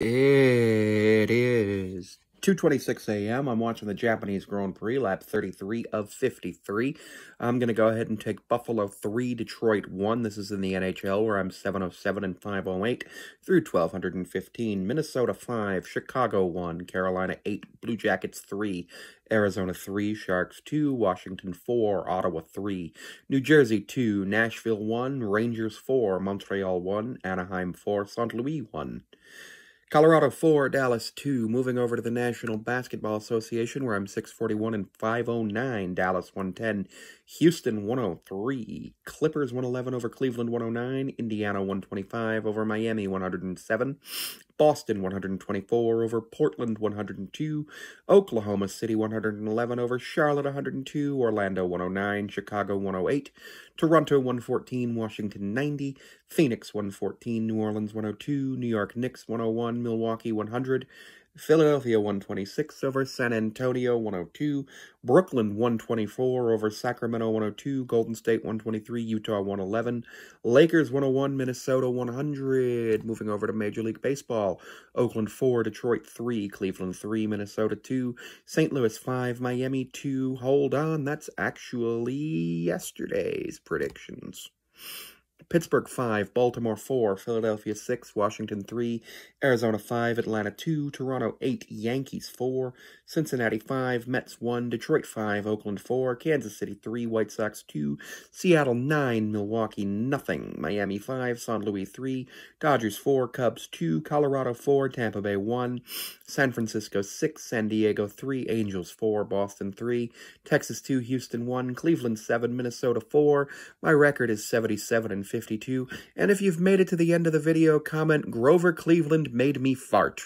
It is 2.26 a.m. I'm watching the Japanese Grand Prix, lap 33 of 53. I'm going to go ahead and take Buffalo 3, Detroit 1. This is in the NHL, where I'm 707 and 508 through 1215. Minnesota 5, Chicago 1, Carolina 8, Blue Jackets 3, Arizona 3, Sharks 2, Washington 4, Ottawa 3, New Jersey 2, Nashville 1, Rangers 4, Montreal 1, Anaheim 4, St. Louis 1. Colorado 4, Dallas 2. Moving over to the National Basketball Association, where I'm 641 and 509. Dallas 110. Houston 103. Clippers 111 over Cleveland 109. Indiana 125 over Miami 107. Boston 124 over Portland 102, Oklahoma City 111 over Charlotte 102, Orlando 109, Chicago 108, Toronto 114, Washington 90, Phoenix 114, New Orleans 102, New York Knicks 101, Milwaukee 100, Philadelphia 126 over San Antonio 102, Brooklyn 124 over Sacramento 102, Golden State 123, Utah 111, Lakers 101, Minnesota 100. Moving over to Major League Baseball, Oakland 4, Detroit 3, Cleveland 3, Minnesota 2, St. Louis 5, Miami 2. Hold on, that's actually yesterday's predictions. Pittsburgh 5, Baltimore 4, Philadelphia 6, Washington 3, Arizona 5, Atlanta 2, Toronto 8, Yankees 4, Cincinnati 5, Mets 1, Detroit 5, Oakland 4, Kansas City 3, White Sox 2, Seattle 9, Milwaukee nothing, Miami 5, St. Louis 3, Dodgers 4, Cubs 2, Colorado 4, Tampa Bay 1, San Francisco 6, San Diego 3, Angels 4, Boston 3, Texas 2, Houston 1, Cleveland 7, Minnesota 4. My record is 77 and 50. 52. And if you've made it to the end of the video, comment Grover Cleveland made me fart.